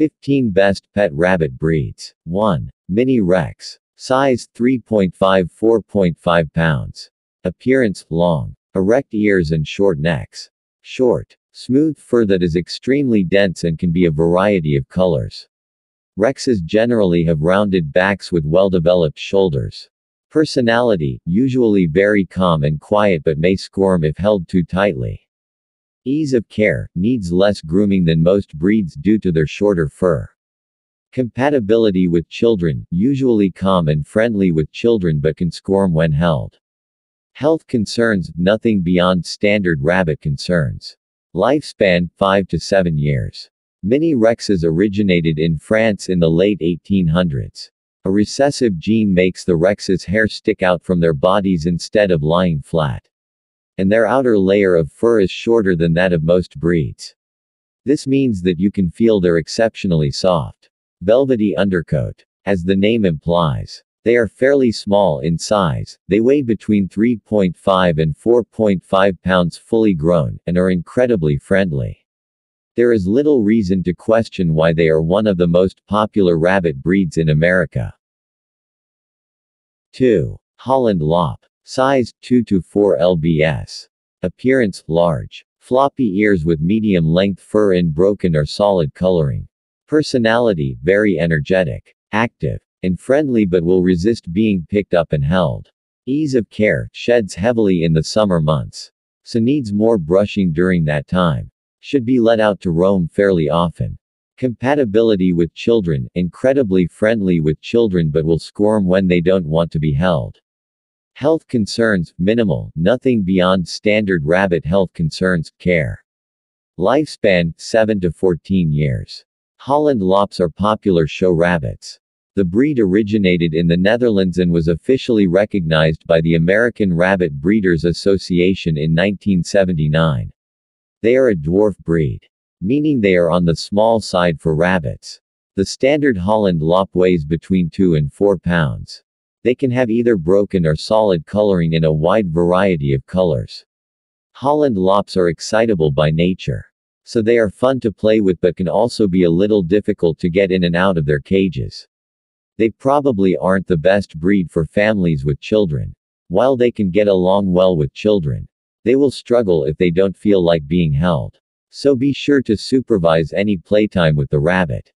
15 Best Pet Rabbit Breeds. 1. Mini Rex. Size 3.5 4.5 pounds. Appearance long. Erect ears and short necks. Short. Smooth fur that is extremely dense and can be a variety of colors. Rexes generally have rounded backs with well-developed shoulders. Personality, usually very calm and quiet but may squirm if held too tightly. Ease of care, needs less grooming than most breeds due to their shorter fur. Compatibility with children, usually calm and friendly with children but can squirm when held. Health concerns, nothing beyond standard rabbit concerns. Lifespan, 5 to 7 years. Mini Rexes originated in France in the late 1800s. A recessive gene makes the Rex's hair stick out from their bodies instead of lying flat and their outer layer of fur is shorter than that of most breeds. This means that you can feel their exceptionally soft, velvety undercoat. As the name implies, they are fairly small in size, they weigh between 3.5 and 4.5 pounds fully grown, and are incredibly friendly. There is little reason to question why they are one of the most popular rabbit breeds in America. 2. Holland Lop. Size 2 to 4 lbs. Appearance large. Floppy ears with medium length fur in broken or solid coloring. Personality very energetic, active, and friendly but will resist being picked up and held. Ease of care sheds heavily in the summer months. So needs more brushing during that time. Should be let out to roam fairly often. Compatibility with children, incredibly friendly with children but will squirm when they don't want to be held. Health concerns, minimal, nothing beyond standard rabbit health concerns, care. Lifespan, 7 to 14 years. Holland Lops are popular show rabbits. The breed originated in the Netherlands and was officially recognized by the American Rabbit Breeders Association in 1979. They are a dwarf breed. Meaning they are on the small side for rabbits. The standard Holland Lop weighs between 2 and 4 pounds. They can have either broken or solid coloring in a wide variety of colors. Holland Lops are excitable by nature. So they are fun to play with but can also be a little difficult to get in and out of their cages. They probably aren't the best breed for families with children. While they can get along well with children, they will struggle if they don't feel like being held. So be sure to supervise any playtime with the rabbit.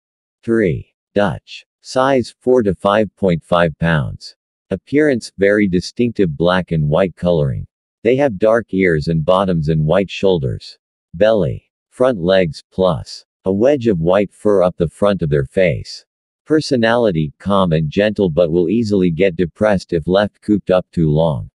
3. Dutch. Size 4 to 5.5 pounds. Appearance very distinctive black and white coloring. They have dark ears and bottoms and white shoulders. Belly. Front legs, plus. A wedge of white fur up the front of their face. Personality, calm and gentle but will easily get depressed if left cooped up too long.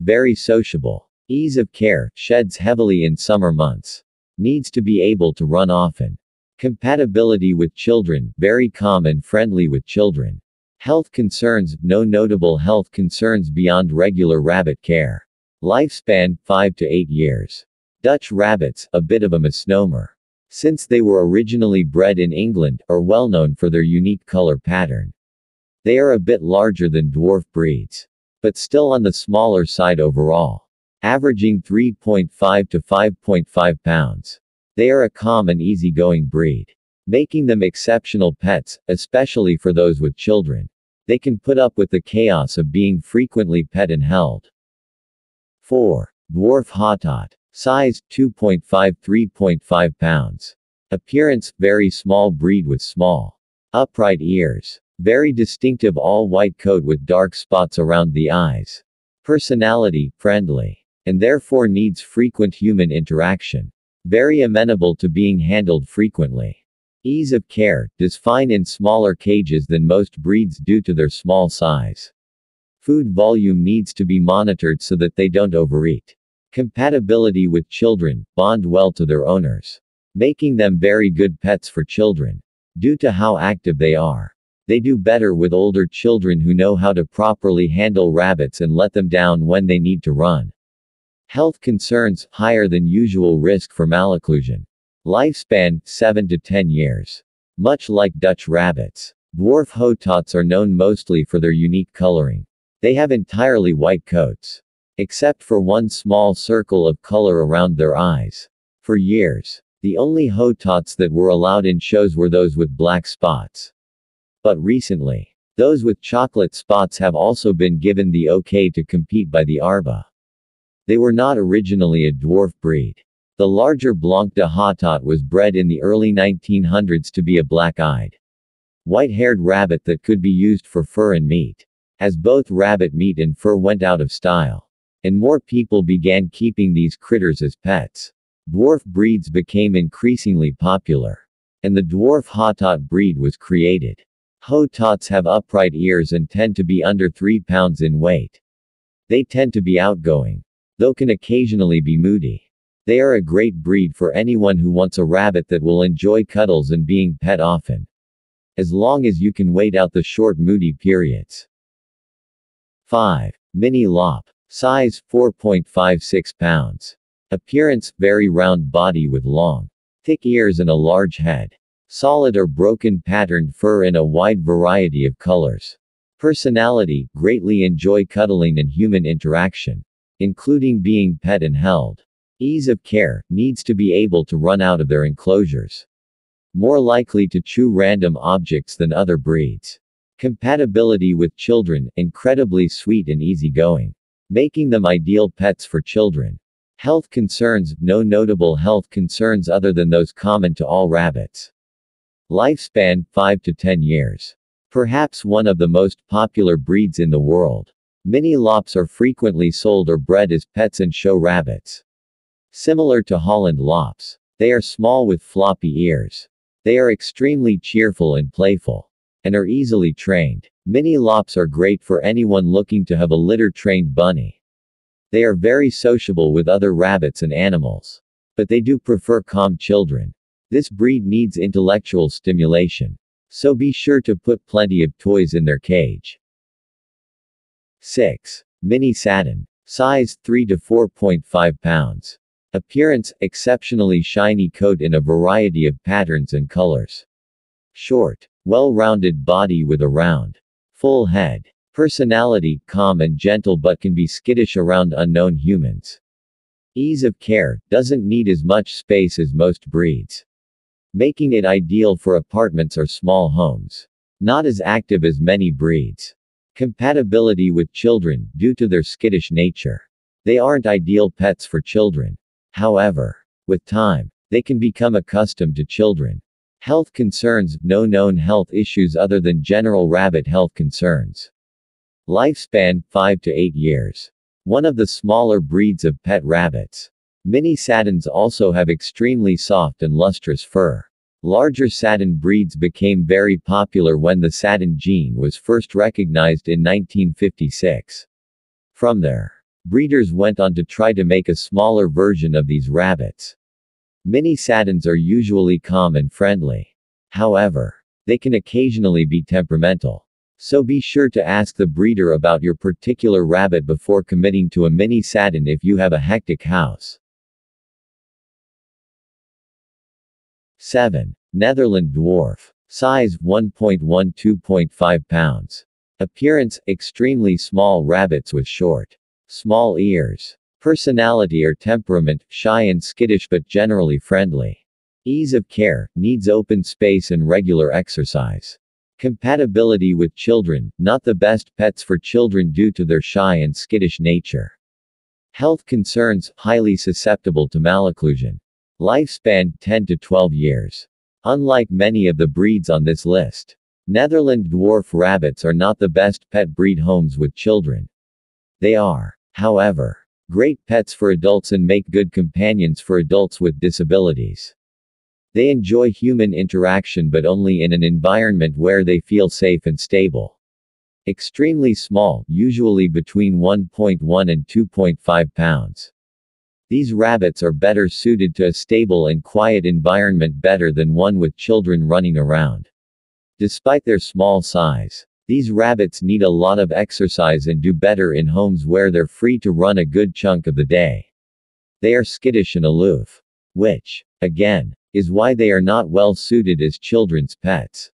Very sociable. Ease of care, sheds heavily in summer months. Needs to be able to run often. Compatibility with children, very calm and friendly with children. Health concerns, no notable health concerns beyond regular rabbit care. Lifespan, 5 to 8 years. Dutch rabbits, a bit of a misnomer. Since they were originally bred in England, are well known for their unique color pattern. They are a bit larger than dwarf breeds. But still on the smaller side overall. Averaging 3.5 to 5.5 pounds. They are a calm and easygoing breed. Making them exceptional pets, especially for those with children. They can put up with the chaos of being frequently pet and held. 4. Dwarf Hotot. Size, 2.5 3.5 pounds. Appearance, very small breed with small, upright ears. Very distinctive all-white coat with dark spots around the eyes. Personality, friendly. And therefore needs frequent human interaction. Very amenable to being handled frequently. Ease of care, does fine in smaller cages than most breeds due to their small size. Food volume needs to be monitored so that they don't overeat. Compatibility with children, bond well to their owners. Making them very good pets for children. Due to how active they are. They do better with older children who know how to properly handle rabbits and let them down when they need to run. Health concerns, higher than usual risk for malocclusion. Lifespan, 7 to 10 years. Much like Dutch rabbits. Dwarf Hotots are known mostly for their unique coloring. They have entirely white coats. Except for one small circle of color around their eyes. For years, The only Hotots that were allowed in shows were those with black spots. But recently, those with chocolate spots have also been given the okay to compete by the ARBA. They were not originally a dwarf breed. The larger Blanc de Hotot was bred in the early 1900s to be a black-eyed, white-haired rabbit that could be used for fur and meat. As both rabbit meat and fur went out of style, and more people began keeping these critters as pets, dwarf breeds became increasingly popular, and the dwarf Hotot breed was created. Hotots have upright ears and tend to be under 3 pounds in weight. They tend to be outgoing, though can occasionally be moody. They are a great breed for anyone who wants a rabbit that will enjoy cuddles and being pet often. As long as you can wait out the short moody periods. 5. Mini Lop. Size 4.56 pounds. Appearance very round body with long, thick ears and a large head. Solid or broken patterned fur in a wide variety of colors. Personality, greatly enjoy cuddling and human interaction. Including being pet and held. Ease of care, needs to be able to run out of their enclosures. More likely to chew random objects than other breeds. Compatibility with children, incredibly sweet and easygoing. Making them ideal pets for children. Health concerns, no notable health concerns other than those common to all rabbits. Lifespan 5 to 10 years. Perhaps one of the most popular breeds in the world. Mini lops are frequently sold or bred as pets and show rabbits. Similar to Holland lops. They are small with floppy ears. They are extremely cheerful and playful. And are easily trained. Mini lops are great for anyone looking to have a litter-trained bunny. They are very sociable with other rabbits and animals. But they do prefer calm children. This breed needs intellectual stimulation. So be sure to put plenty of toys in their cage. 6. Mini Satin. Size 3 to 4.5 pounds. Appearance, exceptionally shiny coat in a variety of patterns and colors. Short, well-rounded body with a round, full head. Personality, calm and gentle but can be skittish around unknown humans. Ease of care, doesn't need as much space as most breeds making it ideal for apartments or small homes. Not as active as many breeds. Compatibility with children, due to their skittish nature. They aren't ideal pets for children. However, with time, they can become accustomed to children. Health concerns, no known health issues other than general rabbit health concerns. Lifespan, 5 to 8 years. One of the smaller breeds of pet rabbits. Mini satins also have extremely soft and lustrous fur. Larger satin breeds became very popular when the satin gene was first recognized in 1956. From there, breeders went on to try to make a smaller version of these rabbits. Mini satins are usually calm and friendly. However, they can occasionally be temperamental. So be sure to ask the breeder about your particular rabbit before committing to a mini satin if you have a hectic house. 7. Netherland Dwarf. Size 1.12.5 pounds. Appearance extremely small rabbits with short, small ears. Personality or temperament shy and skittish but generally friendly. Ease of care needs open space and regular exercise. Compatibility with children not the best pets for children due to their shy and skittish nature. Health concerns highly susceptible to malocclusion. Lifespan 10 to 12 years. Unlike many of the breeds on this list, Netherland dwarf rabbits are not the best pet breed homes with children. They are, however, great pets for adults and make good companions for adults with disabilities. They enjoy human interaction but only in an environment where they feel safe and stable. Extremely small, usually between 1.1 and 2.5 pounds. These rabbits are better suited to a stable and quiet environment better than one with children running around. Despite their small size, these rabbits need a lot of exercise and do better in homes where they're free to run a good chunk of the day. They are skittish and aloof. Which, again, is why they are not well suited as children's pets.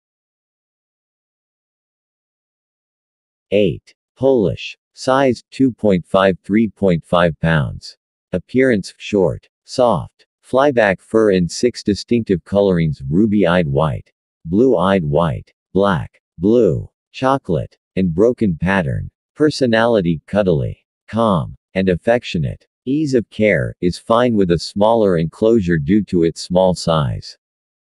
8. Polish. Size 2.5 3.5 pounds. Appearance, short, soft, Flyback fur in six distinctive colorings ruby-eyed white, blue-eyed white, black, blue, chocolate, and broken pattern. Personality cuddly, calm, and affectionate. Ease of care is fine with a smaller enclosure due to its small size.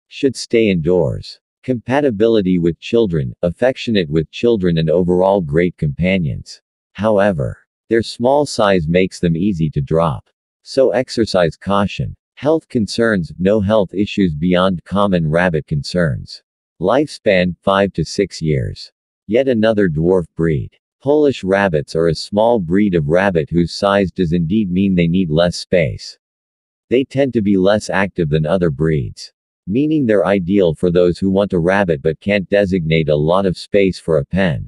Should stay indoors. Compatibility with children, affectionate with children and overall great companions. However, their small size makes them easy to drop. So exercise caution. Health concerns, no health issues beyond common rabbit concerns. Lifespan, 5 to 6 years. Yet another dwarf breed. Polish rabbits are a small breed of rabbit whose size does indeed mean they need less space. They tend to be less active than other breeds. Meaning they're ideal for those who want a rabbit but can't designate a lot of space for a pen.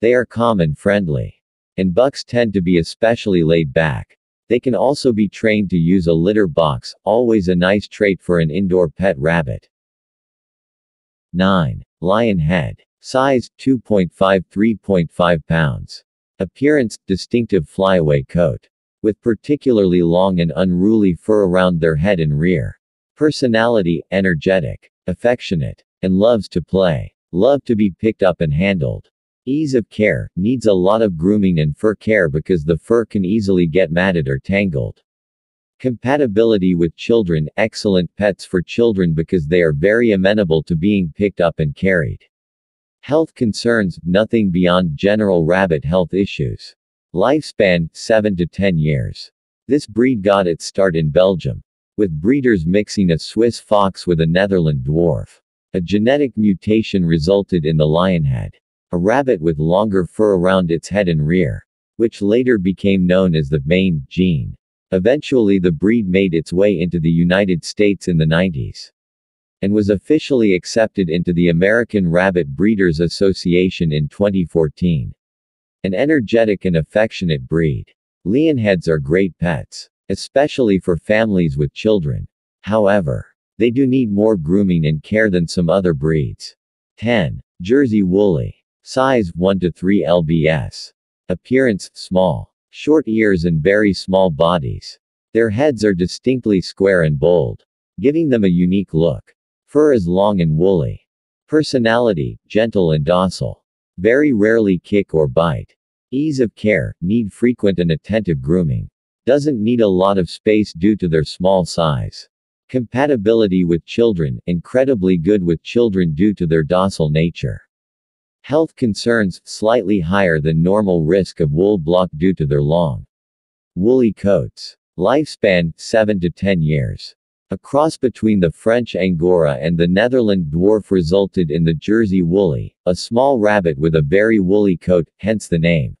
They are and friendly. And bucks tend to be especially laid back. They can also be trained to use a litter box, always a nice trait for an indoor pet rabbit. 9. Lion head. Size 2.5 3.5 pounds. Appearance distinctive flyaway coat. With particularly long and unruly fur around their head and rear. Personality energetic, affectionate, and loves to play. Love to be picked up and handled. Ease of care, needs a lot of grooming and fur care because the fur can easily get matted or tangled. Compatibility with children, excellent pets for children because they are very amenable to being picked up and carried. Health concerns, nothing beyond general rabbit health issues. Lifespan, 7 to 10 years. This breed got its start in Belgium. With breeders mixing a Swiss fox with a Netherland dwarf. A genetic mutation resulted in the lionhead a rabbit with longer fur around its head and rear, which later became known as the mane gene. Eventually the breed made its way into the United States in the 90s and was officially accepted into the American Rabbit Breeders Association in 2014. An energetic and affectionate breed. Lionheads are great pets, especially for families with children. However, they do need more grooming and care than some other breeds. 10. Jersey Woolly. Size 1 to 3 lbs. Appearance small. Short ears and very small bodies. Their heads are distinctly square and bold, giving them a unique look. Fur is long and woolly. Personality gentle and docile. Very rarely kick or bite. Ease of care, need frequent and attentive grooming. Doesn't need a lot of space due to their small size. Compatibility with children, incredibly good with children due to their docile nature. Health concerns, slightly higher than normal risk of wool block due to their long, woolly coats. Lifespan, 7 to 10 years. A cross between the French Angora and the Netherland dwarf resulted in the Jersey Woolly, a small rabbit with a very woolly coat, hence the name.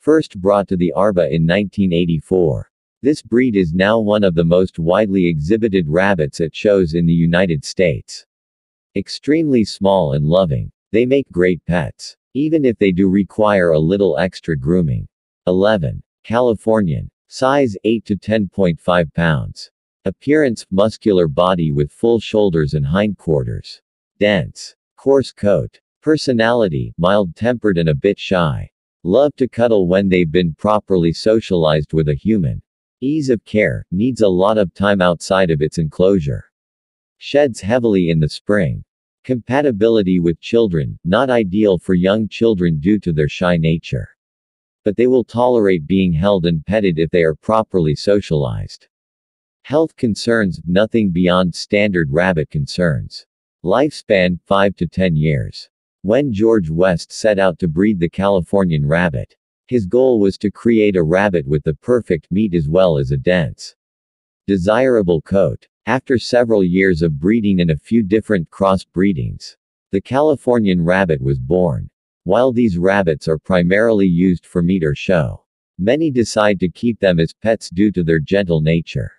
First brought to the ARBA in 1984. This breed is now one of the most widely exhibited rabbits at shows in the United States. Extremely small and loving. They make great pets. Even if they do require a little extra grooming. 11. Californian. Size 8 to 10.5 pounds. Appearance muscular body with full shoulders and hindquarters. Dense. Coarse coat. Personality mild tempered and a bit shy. Love to cuddle when they've been properly socialized with a human. Ease of care needs a lot of time outside of its enclosure. Sheds heavily in the spring. Compatibility with children, not ideal for young children due to their shy nature. But they will tolerate being held and petted if they are properly socialized. Health concerns, nothing beyond standard rabbit concerns. Lifespan, 5 to 10 years. When George West set out to breed the Californian rabbit, his goal was to create a rabbit with the perfect meat as well as a dense, desirable coat. After several years of breeding and a few different cross breedings, the Californian rabbit was born. While these rabbits are primarily used for meat or show, many decide to keep them as pets due to their gentle nature.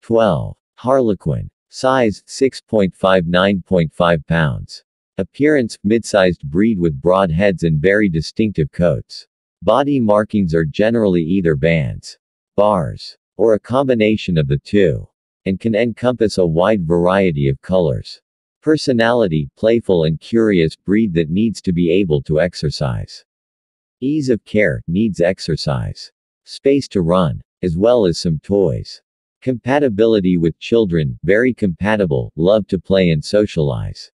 12. Harlequin. Size 6.5-9.5 pounds. Appearance mid-sized breed with broad heads and very distinctive coats. Body markings are generally either bands, bars, or a combination of the two and can encompass a wide variety of colors. Personality, playful and curious breed that needs to be able to exercise. Ease of care, needs exercise. Space to run, as well as some toys. Compatibility with children, very compatible, love to play and socialize.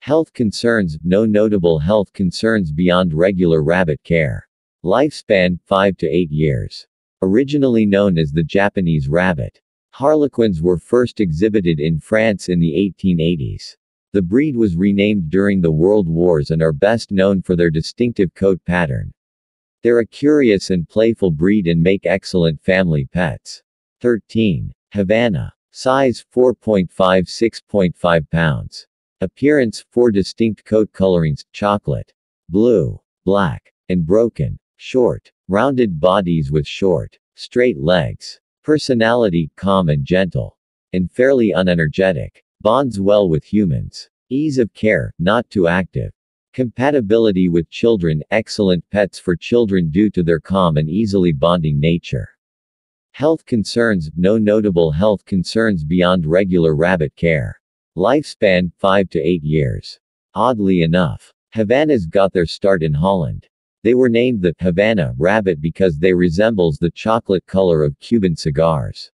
Health concerns, no notable health concerns beyond regular rabbit care. Lifespan, 5 to 8 years. Originally known as the Japanese rabbit. Harlequins were first exhibited in France in the 1880s. The breed was renamed during the World Wars and are best known for their distinctive coat pattern. They're a curious and playful breed and make excellent family pets. 13. Havana. Size 4.5 6.5 pounds. Appearance 4 distinct coat colorings chocolate, blue, black, and broken. Short, rounded bodies with short, straight legs. Personality calm and gentle. And fairly unenergetic. Bonds well with humans. Ease of care, not too active. Compatibility with children, excellent pets for children due to their calm and easily bonding nature. Health concerns, no notable health concerns beyond regular rabbit care. Lifespan, 5 to 8 years. Oddly enough, Havanas got their start in Holland. They were named the Havana rabbit because they resembles the chocolate color of Cuban cigars.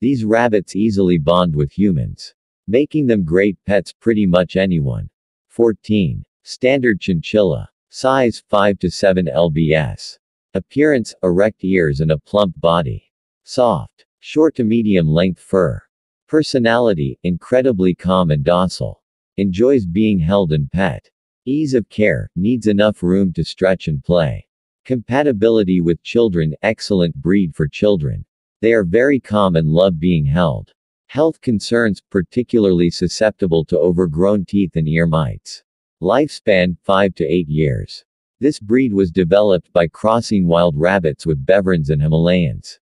These rabbits easily bond with humans making them great pets pretty much anyone. 14. Standard chinchilla. Size 5 to 7 lbs. Appearance erect ears and a plump body. Soft, short to medium length fur. Personality incredibly calm and docile. Enjoys being held and pet. Ease of care needs enough room to stretch and play. Compatibility with children excellent breed for children. They are very calm and love being held. Health concerns, particularly susceptible to overgrown teeth and ear mites. Lifespan, 5 to 8 years. This breed was developed by crossing wild rabbits with Beverens and Himalayans.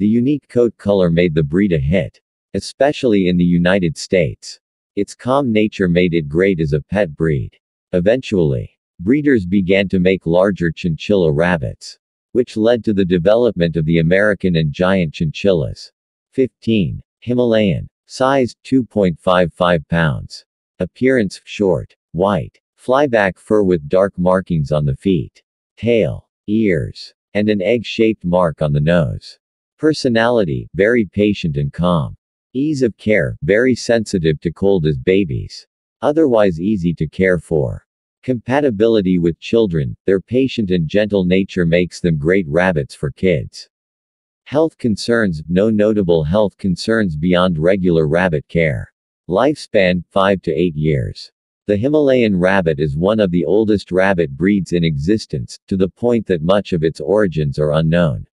The unique coat color made the breed a hit, especially in the United States. Its calm nature made it great as a pet breed. Eventually, breeders began to make larger chinchilla rabbits, which led to the development of the American and giant chinchillas. 15. Himalayan. Size 2.55 pounds. Appearance short, white, flyback fur with dark markings on the feet, tail, ears, and an egg-shaped mark on the nose. Personality very patient and calm. Ease of care very sensitive to cold as babies. Otherwise easy to care for. Compatibility with children, their patient and gentle nature makes them great rabbits for kids. Health concerns, no notable health concerns beyond regular rabbit care. Lifespan, 5 to 8 years. The Himalayan rabbit is one of the oldest rabbit breeds in existence, to the point that much of its origins are unknown.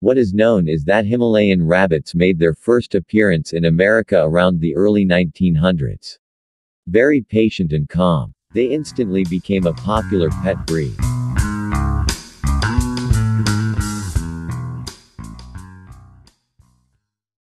What is known is that Himalayan rabbits made their first appearance in America around the early 1900s. Very patient and calm, they instantly became a popular pet breed.